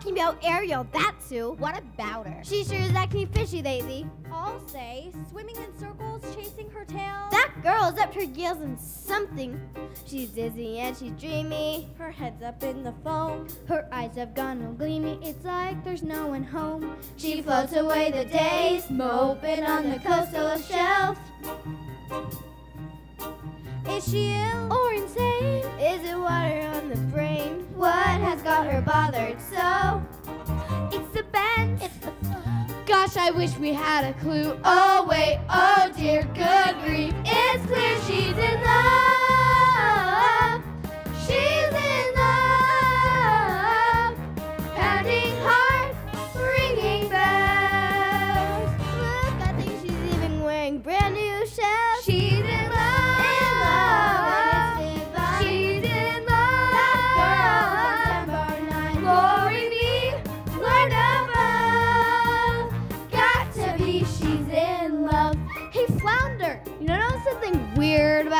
talking about Ariel, that's who. What about her? She sure is acting fishy lately. I'll say, swimming in circles, chasing her tail. That girl is up to her gills in something. She's dizzy and she's dreamy. Her head's up in the foam. Her eyes have gone all gleamy. It's like there's no one home. She floats away the days, moping on the coastal shelf. Is she ill? Or insane? Is it water on the brain? Got her bothered so? It's the bend. It's the Gosh, I wish we had a clue. Oh wait, oh dear, good grief. It's clear she's in love.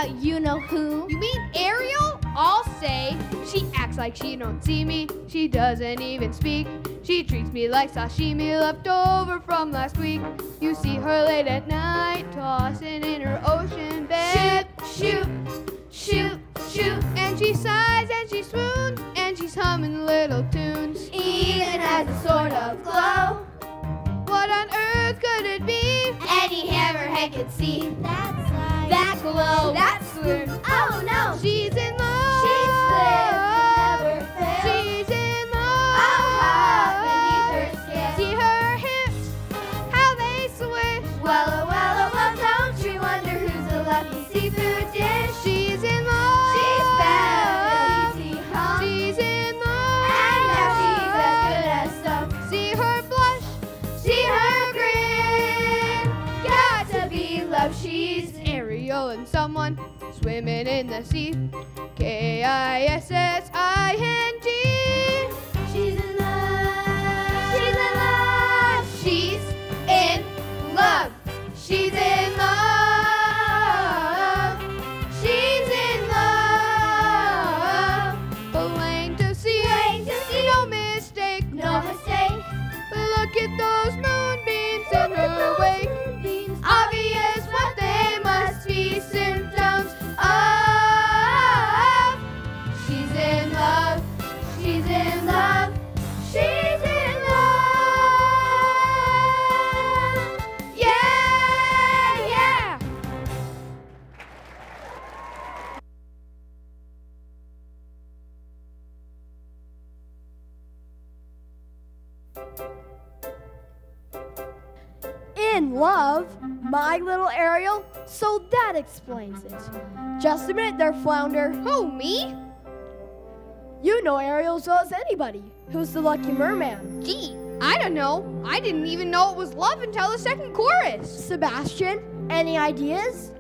About you know who? You mean Ariel? I'll say. She acts like she don't see me. She doesn't even speak. She treats me like sashimi left over from last week. You see her late at night, tossing in her ocean bed. Shoot, shoot, shoot. shoot. And she sighs and she swoons, and she's humming little tunes. Even has a sort of glow. What on earth could it be? Any hammerhead could see. That glow. Ariel and someone swimming in the sea. K I S S I N G. In love? My little Ariel? So that explains it. Just a minute there, Flounder. Who, me? You know Ariel as well as anybody. Who's the lucky merman? Gee, I don't know. I didn't even know it was love until the second chorus. Sebastian, any ideas?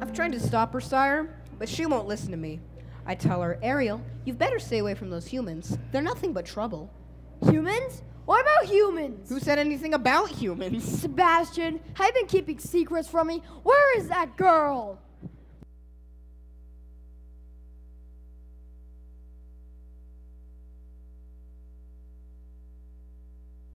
I've tried to stop her, sire, but she won't listen to me. I tell her, Ariel, you've better stay away from those humans. They're nothing but trouble. Humans? What about humans? Who said anything about humans? Sebastian, have you been keeping secrets from me? Where is that girl?